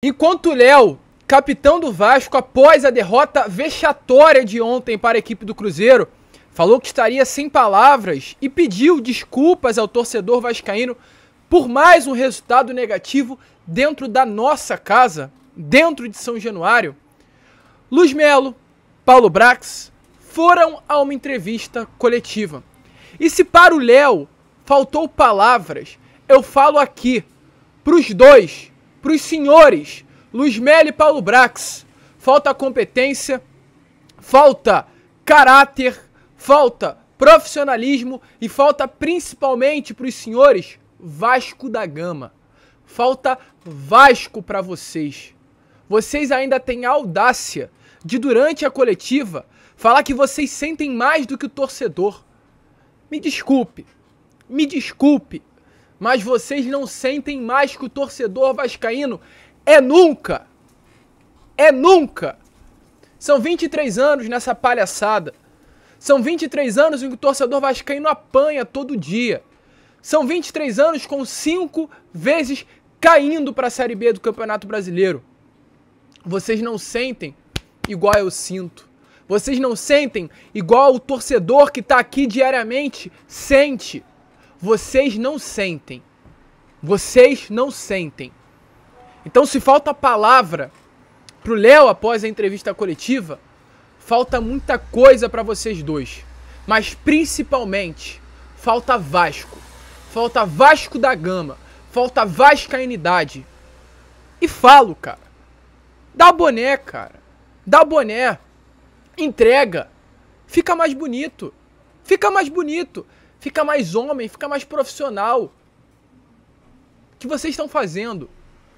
Enquanto Léo, capitão do Vasco, após a derrota vexatória de ontem para a equipe do Cruzeiro, falou que estaria sem palavras e pediu desculpas ao torcedor vascaíno por mais um resultado negativo dentro da nossa casa, dentro de São Januário. Luz Melo, Paulo Brax foram a uma entrevista coletiva. E se para o Léo faltou palavras, eu falo aqui para os dois para os senhores Luiz Melo e Paulo Brax. Falta competência, falta caráter, falta profissionalismo e falta principalmente para os senhores Vasco da Gama. Falta Vasco para vocês. Vocês ainda têm a audácia de, durante a coletiva, falar que vocês sentem mais do que o torcedor. Me desculpe, me desculpe, mas vocês não sentem mais que o torcedor vascaíno é nunca. É nunca. São 23 anos nessa palhaçada. São 23 anos em que o torcedor vascaíno apanha todo dia. São 23 anos com cinco vezes caindo para a Série B do Campeonato Brasileiro. Vocês não sentem igual eu sinto. Vocês não sentem igual o torcedor que está aqui diariamente sente. Vocês não sentem. Vocês não sentem. Então, se falta palavra pro Léo após a entrevista coletiva, falta muita coisa para vocês dois. Mas principalmente, falta Vasco. Falta Vasco da Gama. Falta Vascainidade. E falo, cara. Dá boné, cara. Dá boné. Entrega. Fica mais bonito. Fica mais bonito fica mais homem, fica mais profissional. O que vocês estão fazendo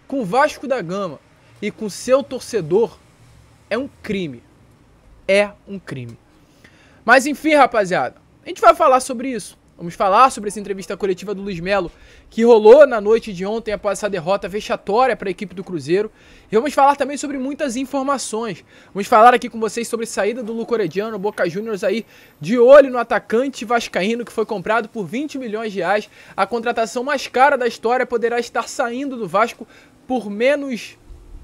com o Vasco da Gama e com seu torcedor é um crime. É um crime. Mas enfim, rapaziada, a gente vai falar sobre isso. Vamos falar sobre essa entrevista coletiva do Luiz Melo, que rolou na noite de ontem após essa derrota vexatória para a equipe do Cruzeiro. E vamos falar também sobre muitas informações. Vamos falar aqui com vocês sobre a saída do Luco Orediano, Boca Juniors aí, de olho no atacante vascaíno que foi comprado por 20 milhões de reais. A contratação mais cara da história poderá estar saindo do Vasco por menos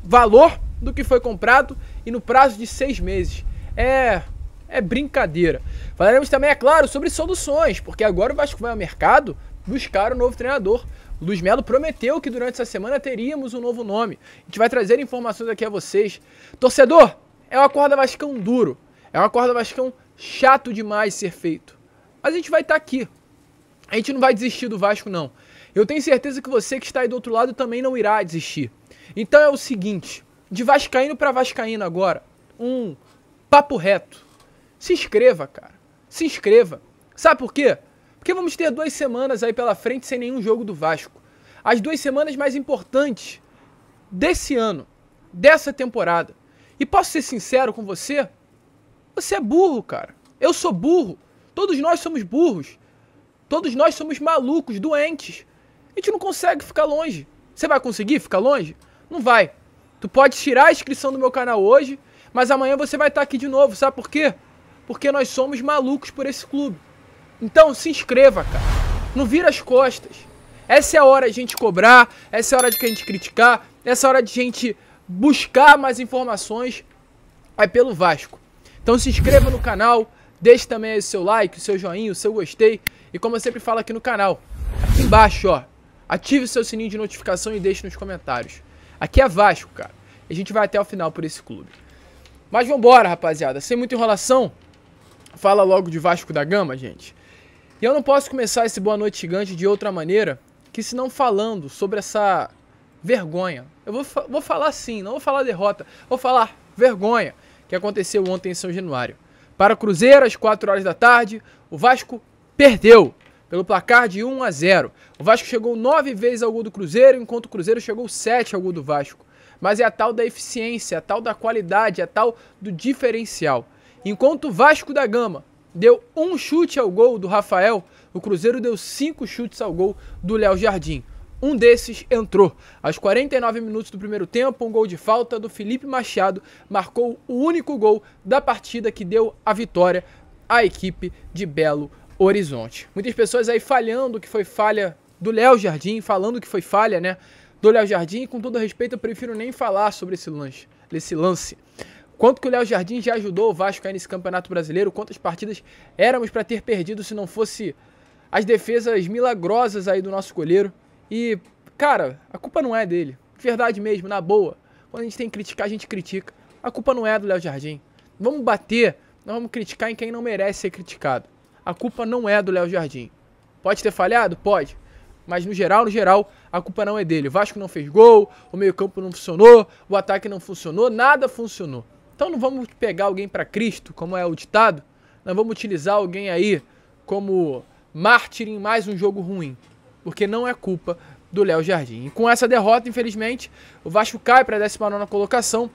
valor do que foi comprado e no prazo de seis meses. É é brincadeira. Falaremos também, é claro, sobre soluções, porque agora o Vasco vai ao mercado buscar um novo treinador. O Luiz Melo prometeu que durante essa semana teríamos um novo nome. A gente vai trazer informações aqui a vocês. Torcedor, é uma corda Vascão duro. É uma corda Vascão chato demais ser feito. Mas a gente vai estar tá aqui. A gente não vai desistir do Vasco, não. Eu tenho certeza que você que está aí do outro lado também não irá desistir. Então é o seguinte: de Vascaíno para Vascaíno agora. Um papo reto se inscreva, cara. Se inscreva. Sabe por quê? Porque vamos ter duas semanas aí pela frente sem nenhum jogo do Vasco. As duas semanas mais importantes desse ano, dessa temporada. E posso ser sincero com você? Você é burro, cara. Eu sou burro. Todos nós somos burros. Todos nós somos malucos, doentes. A gente não consegue ficar longe. Você vai conseguir ficar longe? Não vai. Tu pode tirar a inscrição do meu canal hoje, mas amanhã você vai estar aqui de novo. Sabe por quê? Porque nós somos malucos por esse clube. Então se inscreva, cara. Não vira as costas. Essa é a hora de a gente cobrar, essa é a hora de a gente criticar, essa é a hora de a gente buscar mais informações é pelo Vasco. Então se inscreva no canal, deixe também o seu like, o seu joinha, o seu gostei. E como eu sempre falo aqui no canal, aqui embaixo, ó, ative o seu sininho de notificação e deixe nos comentários. Aqui é Vasco, cara. A gente vai até o final por esse clube. Mas vambora, rapaziada. Sem muita enrolação, fala logo de Vasco da Gama, gente. E eu não posso começar esse Boa Noite Gigante de outra maneira que se não falando sobre essa vergonha. Eu vou, vou falar sim, não vou falar derrota, vou falar vergonha que aconteceu ontem em São Januário. Para o Cruzeiro, às 4 horas da tarde, o Vasco perdeu pelo placar de 1 a 0. O Vasco chegou 9 vezes ao gol do Cruzeiro, enquanto o Cruzeiro chegou 7 ao gol do Vasco. Mas é a tal da eficiência, a tal da qualidade, a tal do diferencial. Enquanto o Vasco da Gama deu um chute ao gol do Rafael, o Cruzeiro deu cinco chutes ao gol do Léo Jardim. Um desses entrou. Aos 49 minutos do primeiro tempo, um gol de falta do Felipe Machado marcou o único gol da partida que deu a vitória à equipe de Belo Horizonte. Muitas pessoas aí falhando que foi falha do Léo Jardim, falando que foi falha, né, do Léo Jardim com todo respeito eu prefiro nem falar sobre esse lance. Esse lance. Quanto que o Léo Jardim já ajudou o Vasco aí nesse Campeonato Brasileiro, quantas partidas éramos para ter perdido se não fosse as defesas milagrosas aí do nosso goleiro. E, cara, a culpa não é dele. Verdade mesmo, na boa. Quando a gente tem que criticar, a gente critica. A culpa não é do Léo Jardim. Vamos bater, nós vamos criticar em quem não merece ser criticado. A culpa não é do Léo Jardim. Pode ter falhado? Pode. Mas no geral, no geral, a culpa não é dele. O Vasco não fez gol, o meio-campo não funcionou, o ataque não funcionou, nada funcionou. Então não vamos pegar alguém para Cristo, como é o ditado. Não vamos utilizar alguém aí como mártir em mais um jogo ruim, porque não é culpa do Léo Jardim. E com essa derrota, infelizmente, o Vasco cai para a 19 colocação,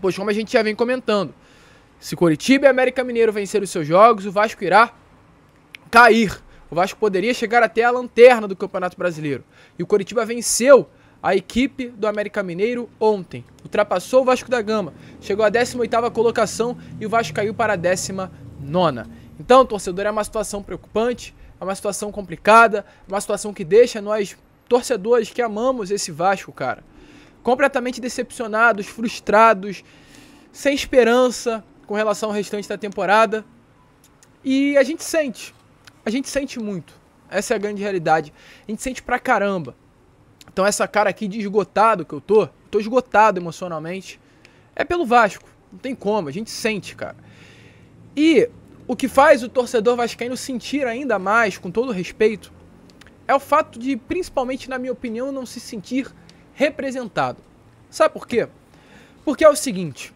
pois como a gente já vem comentando, se Coritiba e América Mineiro vencerem os seus jogos, o Vasco irá cair o Vasco poderia chegar até a lanterna do Campeonato Brasileiro. E o Coritiba venceu a equipe do América Mineiro ontem. Ultrapassou o Vasco da Gama, chegou à 18ª colocação e o Vasco caiu para a 19ª. Então, torcedor, é uma situação preocupante, é uma situação complicada, é uma situação que deixa nós torcedores que amamos esse Vasco, cara, completamente decepcionados, frustrados, sem esperança com relação ao restante da temporada. E a gente sente, a gente sente muito. Essa é a grande realidade. A gente sente pra caramba. Então essa cara aqui de esgotado que eu tô, tô esgotado emocionalmente, é pelo Vasco. Não tem como, a gente sente, cara. E o que faz o torcedor vascaíno sentir ainda mais, com todo respeito, é o fato de, principalmente na minha opinião, não se sentir representado. Sabe por quê? Porque é o seguinte,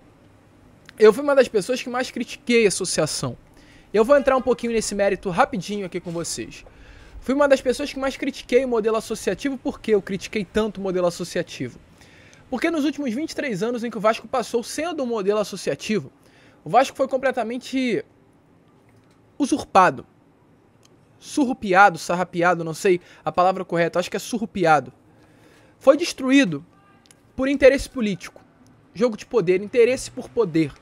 eu fui uma das pessoas que mais critiquei a associação. Eu vou entrar um pouquinho nesse mérito rapidinho aqui com vocês. Fui uma das pessoas que mais critiquei o modelo associativo. Por que eu critiquei tanto o modelo associativo? Porque nos últimos 23 anos em que o Vasco passou sendo um modelo associativo, o Vasco foi completamente usurpado. Surrupiado, sarrapiado, não sei a palavra correta, acho que é surrupiado. Foi destruído por interesse político. Jogo de poder, interesse por poder.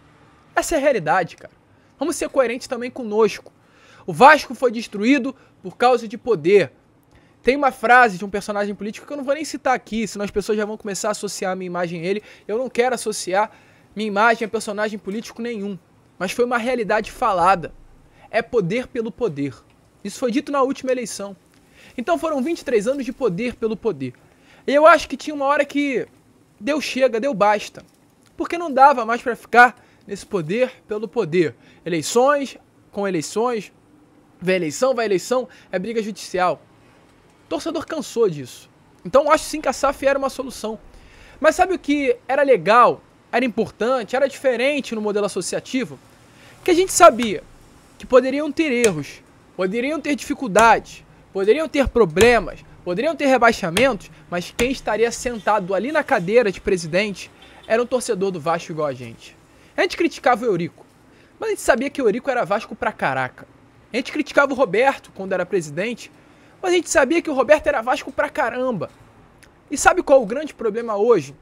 Essa é a realidade, cara. Vamos ser coerentes também conosco. O Vasco foi destruído por causa de poder. Tem uma frase de um personagem político que eu não vou nem citar aqui, senão as pessoas já vão começar a associar a minha imagem a ele. Eu não quero associar minha imagem a personagem político nenhum. Mas foi uma realidade falada. É poder pelo poder. Isso foi dito na última eleição. Então foram 23 anos de poder pelo poder. E eu acho que tinha uma hora que deu chega, deu basta. Porque não dava mais para ficar nesse poder pelo poder. Eleições com eleições, vem eleição, vai eleição, é briga judicial. O torcedor cansou disso. Então acho sim que a SAF era uma solução. Mas sabe o que era legal, era importante, era diferente no modelo associativo? Que a gente sabia que poderiam ter erros, poderiam ter dificuldades, poderiam ter problemas, poderiam ter rebaixamentos, mas quem estaria sentado ali na cadeira de presidente era um torcedor do Vasco igual a gente. A gente criticava o Eurico, mas a gente sabia que o Eurico era Vasco pra caraca. A gente criticava o Roberto quando era presidente, mas a gente sabia que o Roberto era Vasco pra caramba. E sabe qual é o grande problema hoje?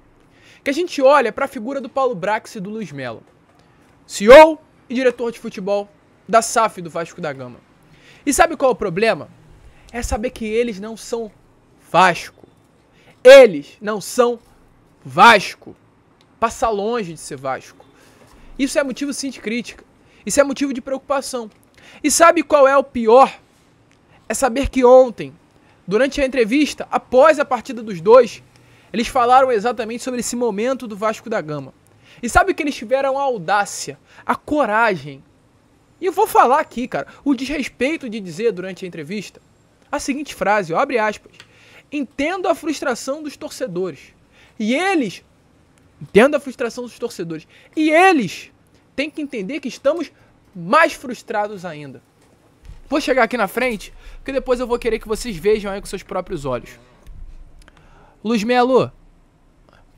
Que a gente olha para a figura do Paulo Brax e do Luiz Melo, CEO e diretor de futebol da SAF do Vasco da Gama. E sabe qual é o problema? É saber que eles não são Vasco. Eles não são Vasco. Passa longe de ser Vasco. Isso é motivo sim de crítica. Isso é motivo de preocupação. E sabe qual é o pior? É saber que ontem, durante a entrevista, após a partida dos dois, eles falaram exatamente sobre esse momento do Vasco da Gama. E sabe que eles tiveram a audácia, a coragem. E eu vou falar aqui, cara, o desrespeito de dizer durante a entrevista a seguinte frase, ó, abre aspas. Entendo a frustração dos torcedores. E eles Entendo a frustração dos torcedores. E eles têm que entender que estamos mais frustrados ainda. Vou chegar aqui na frente, porque depois eu vou querer que vocês vejam aí com seus próprios olhos. Luiz Melo,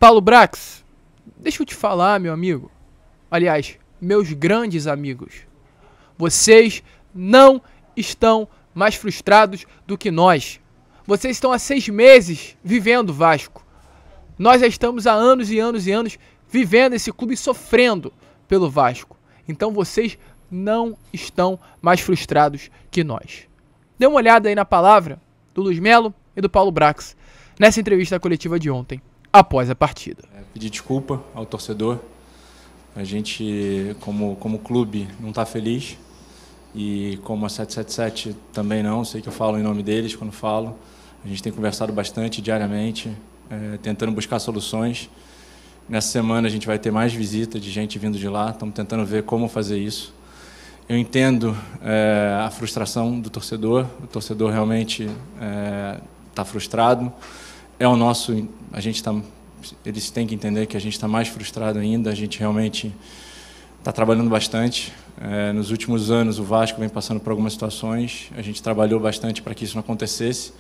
Paulo Brax, deixa eu te falar, meu amigo. Aliás, meus grandes amigos. Vocês não estão mais frustrados do que nós. Vocês estão há seis meses vivendo Vasco. Nós já estamos há anos e anos e anos vivendo esse clube sofrendo pelo Vasco. Então vocês não estão mais frustrados que nós. Dê uma olhada aí na palavra do Luiz Melo e do Paulo Brax. nessa entrevista coletiva de ontem, após a partida. É, pedir desculpa ao torcedor. A gente, como, como clube, não está feliz. E como a 777 também não, sei que eu falo em nome deles quando falo. A gente tem conversado bastante diariamente, é, tentando buscar soluções. Nessa semana a gente vai ter mais visita de gente vindo de lá, estamos tentando ver como fazer isso. Eu entendo é, a frustração do torcedor, o torcedor realmente está é, frustrado. É o nosso, a gente está, eles têm que entender que a gente está mais frustrado ainda. A gente realmente está trabalhando bastante. É, nos últimos anos o Vasco vem passando por algumas situações. A gente trabalhou bastante para que isso não acontecesse.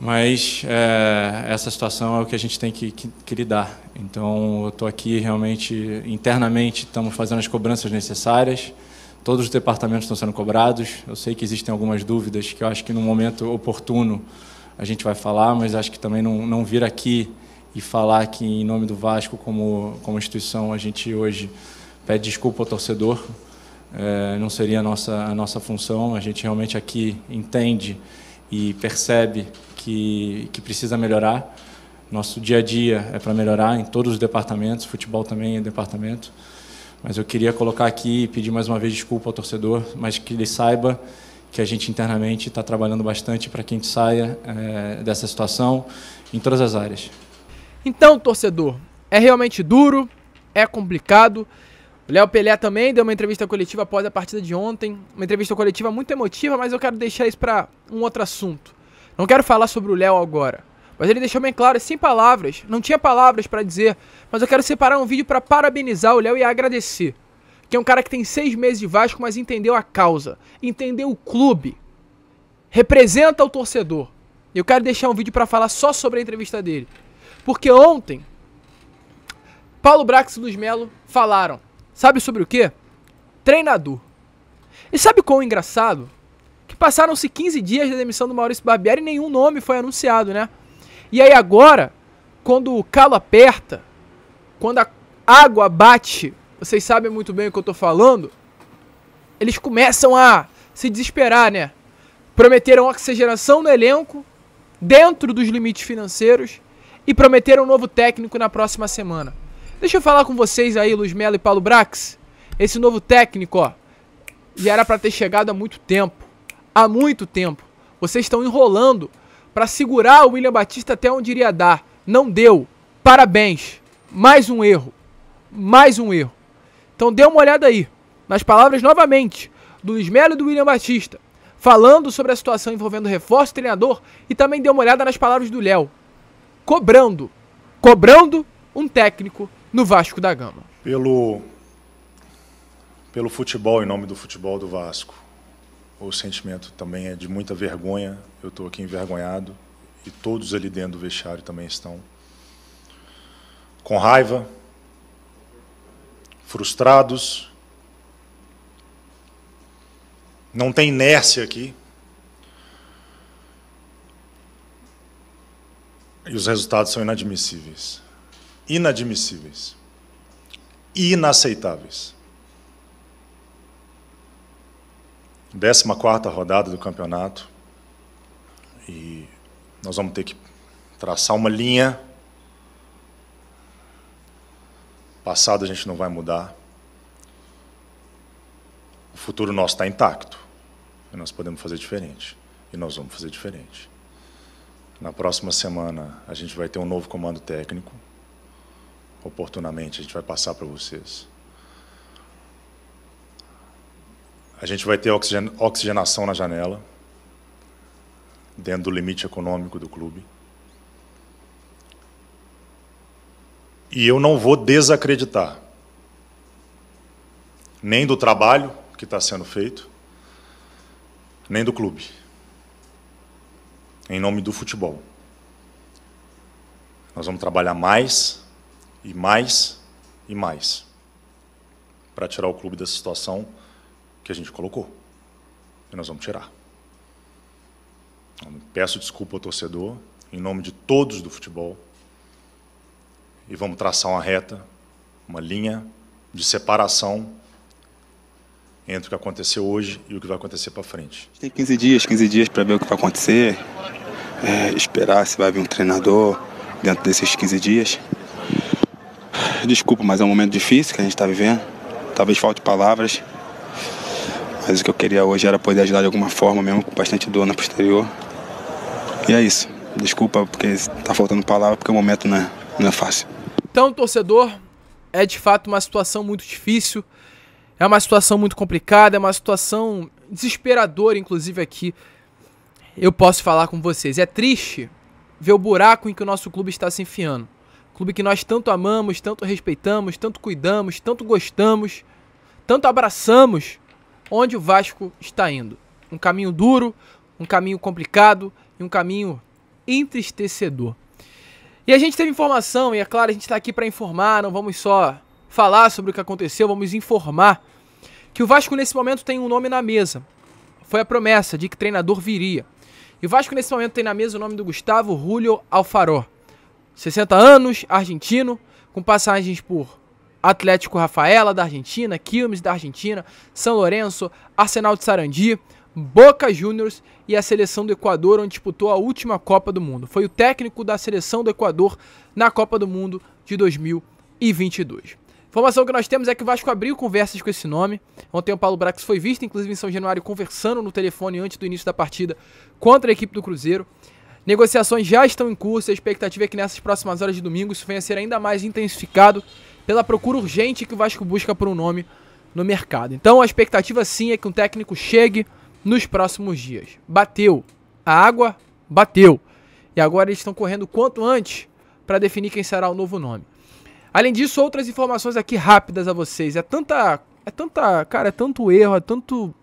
Mas é, essa situação é o que a gente tem que, que, que lidar. Então, eu estou aqui realmente, internamente, estamos fazendo as cobranças necessárias. Todos os departamentos estão sendo cobrados. Eu sei que existem algumas dúvidas que eu acho que no momento oportuno a gente vai falar, mas acho que também não, não vir aqui e falar que em nome do Vasco como, como instituição a gente hoje pede desculpa ao torcedor. É, não seria a nossa, a nossa função. A gente realmente aqui entende e percebe que, que precisa melhorar. Nosso dia a dia é para melhorar em todos os departamentos, futebol também é departamento. Mas eu queria colocar aqui e pedir mais uma vez desculpa ao torcedor, mas que ele saiba que a gente internamente está trabalhando bastante para que a gente saia é, dessa situação em todas as áreas. Então, torcedor, é realmente duro, é complicado. O Léo Pelé também deu uma entrevista coletiva após a partida de ontem, uma entrevista coletiva muito emotiva, mas eu quero deixar isso para um outro assunto. Não quero falar sobre o Léo agora, mas ele deixou bem claro, sem palavras, não tinha palavras para dizer, mas eu quero separar um vídeo para parabenizar o Léo e agradecer. Que é um cara que tem seis meses de Vasco, mas entendeu a causa, entendeu o clube, representa o torcedor. Eu quero deixar um vídeo para falar só sobre a entrevista dele. Porque ontem, Paulo Brax e Luiz Melo falaram. Sabe sobre o que? Treinador. E sabe qual é engraçado? Que passaram-se 15 dias da demissão do Maurício Barbieri e nenhum nome foi anunciado, né? E aí agora, quando o calo aperta, quando a água bate vocês sabem muito bem o que eu tô falando, eles começam a se desesperar, né? Prometeram oxigenação no elenco, dentro dos limites financeiros, e prometeram um novo técnico na próxima semana. Deixa eu falar com vocês aí, Luiz Melo e Paulo Brax. Esse novo técnico, ó, já era para ter chegado há muito tempo. Há muito tempo. Vocês estão enrolando para segurar o William Batista até onde iria dar. Não deu. Parabéns. Mais um erro. Mais um erro. Então dê uma olhada aí, nas palavras novamente do Luiz Melo e do William Batista, falando sobre a situação envolvendo reforço treinador e também dê uma olhada nas palavras do Léo, cobrando, cobrando um técnico no Vasco da Gama. Pelo pelo futebol, em nome do futebol do Vasco, o sentimento também é de muita vergonha. Eu estou aqui envergonhado e todos ali dentro do vestiário também estão com raiva, frustrados. Não tem inércia aqui. E os resultados são inadmissíveis. Inadmissíveis. Inaceitáveis. 14 rodada do campeonato. E nós vamos ter que traçar uma linha Passado a gente não vai mudar. O futuro nosso está intacto. E nós podemos fazer diferente. E nós vamos fazer diferente. Na próxima semana a gente vai ter um novo comando técnico. Oportunamente a gente vai passar para vocês. A gente vai ter oxigenação na janela, dentro do limite econômico do clube. E eu não vou desacreditar nem do trabalho que está sendo feito, nem do clube, em nome do futebol. Nós vamos trabalhar mais e mais e mais para tirar o clube dessa situação que a gente colocou. E nós vamos tirar. peço desculpa ao torcedor, em nome de todos do futebol e vamos traçar uma reta, uma linha de separação entre o que aconteceu hoje e o que vai acontecer para frente. Tem 15 dias, 15 dias para ver o que vai acontecer. é, esperar se vai vir um treinador dentro desses 15 dias. Desculpa, mas é um momento difícil que a gente está vivendo. Talvez falte palavras. Mas o que eu queria hoje era poder ajudar de alguma forma, mesmo com bastante dor na posterior. E é isso. Desculpa porque está faltando palavra, porque o momento não é, não é fácil. Então, torcedor, é de fato uma situação muito difícil. É uma situação muito complicada, é uma situação desesperadora, inclusive aqui. Eu posso falar com vocês. É triste ver o buraco em que o nosso clube está se enfiando. Clube que nós tanto amamos, tanto respeitamos, tanto cuidamos, tanto gostamos, tanto abraçamos, onde o Vasco está indo. Um caminho duro, um caminho complicado e um caminho entristecedor. E a gente teve informação, e é claro, a gente está aqui para informar, não vamos só falar sobre o que aconteceu, vamos informar que o Vasco nesse momento tem um nome na mesa. Foi a promessa de que treinador viria. E o Vasco nesse momento tem na mesa o nome do Gustavo Julio Alfaró. 60 anos, argentino, com passagens por Atlético Rafaela da Argentina, Quilmes da Argentina, São Lourenço, Arsenal de Sarandi, Boca Juniors e a seleção do Equador, onde disputou a última Copa do Mundo. Foi o técnico da seleção do Equador na Copa do Mundo de 2022. Informação que nós temos é que o Vasco abriu conversas com esse nome. Ontem o Paulo Brax foi visto, inclusive em São Januário, conversando no telefone antes do início da partida contra a equipe do Cruzeiro. Negociações já estão em curso e a expectativa é que nessas próximas horas de domingo isso venha a ser ainda mais intensificado pela procura urgente que o Vasco busca por um nome no mercado. Então a expectativa sim é que um técnico chegue nos próximos dias. Bateu. A água bateu. E agora eles estão correndo quanto antes para definir quem será o novo nome. Além disso, outras informações aqui rápidas a vocês. É tanta. É tanta. Cara, é tanto erro, é tanto.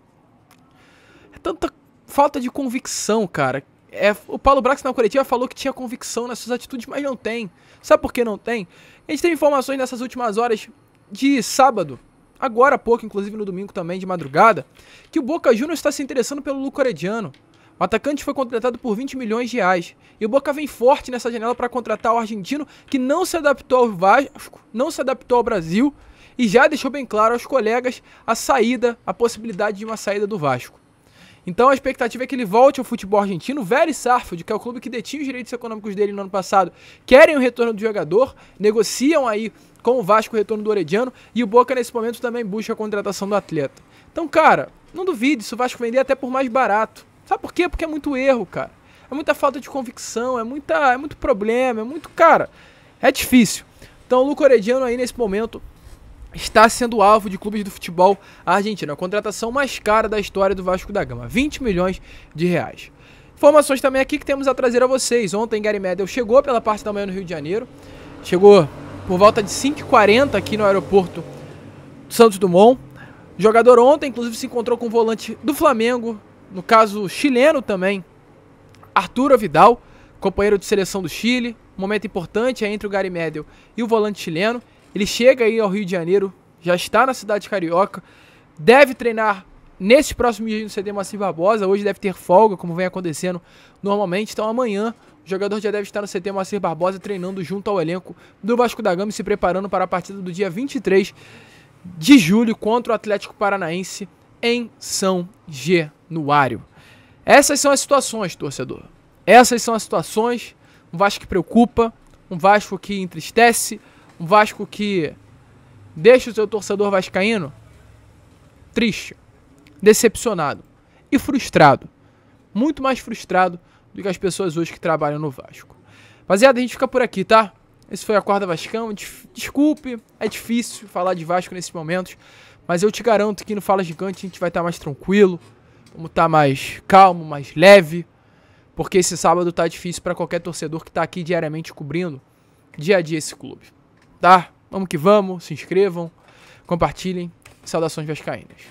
É tanta falta de convicção, cara. É, o Paulo Brax na coletiva falou que tinha convicção nas suas atitudes, mas não tem. Sabe por que não tem? A gente teve informações nessas últimas horas de sábado, agora há pouco, inclusive no domingo também, de madrugada, que o Boca Juniors está se interessando pelo Luco Arediano. O atacante foi contratado por 20 milhões de reais. E o Boca vem forte nessa janela para contratar o argentino que não se adaptou ao Vasco, não se adaptou ao Brasil e já deixou bem claro aos colegas a saída, a possibilidade de uma saída do Vasco. Então a expectativa é que ele volte ao futebol argentino. Very Sarfield, que é o clube que detinha os direitos econômicos dele no ano passado, querem o retorno do jogador, negociam aí com o Vasco o retorno do Orediano e o Boca nesse momento também busca a contratação do atleta. Então, cara, não duvide se o Vasco vender até por mais barato. Sabe por quê? Porque é muito erro, cara. É muita falta de convicção, é, muita, é muito problema, é muito. Cara, é difícil. Então o Luco Orediano aí nesse momento está sendo alvo de clubes do futebol argentino. A contratação mais cara da história do Vasco da Gama. 20 milhões de reais. Informações também aqui que temos a trazer a vocês. Ontem Gary Medel chegou pela parte da manhã no Rio de Janeiro. Chegou por volta de 5h40 aqui no aeroporto Santos Dumont. O jogador ontem, inclusive, se encontrou com o volante do Flamengo, no caso chileno também, Arturo Vidal, companheiro de seleção do Chile. Momento importante é entre o Gary Medel e o volante chileno. Ele chega aí ao Rio de Janeiro, já está na cidade carioca, deve treinar nesse próximo dia no CD Massivo Barbosa. Hoje deve ter folga, como vem acontecendo normalmente. Então amanhã o jogador já deve estar no CT Moacir Barbosa treinando junto ao elenco do Vasco da Gama e se preparando para a partida do dia 23 de julho contra o Atlético Paranaense em São Januário. Essas são as situações, torcedor. Essas são as situações. Um Vasco que preocupa, um Vasco que entristece, um Vasco que deixa o seu torcedor vascaíno triste, decepcionado e frustrado. Muito mais frustrado do que as pessoas hoje que trabalham no Vasco. Rapaziada, a gente fica por aqui, tá? Esse foi a Corda Vascão. Desculpe, é difícil falar de Vasco nesses momentos. Mas eu te garanto que no Fala Gigante a gente vai estar tá mais tranquilo, vamos estar tá mais calmo, mais leve, porque esse sábado tá difícil para qualquer torcedor que tá aqui diariamente cobrindo dia a dia esse clube. Tá? Vamos que vamos, se inscrevam, compartilhem. Saudações vascaínas.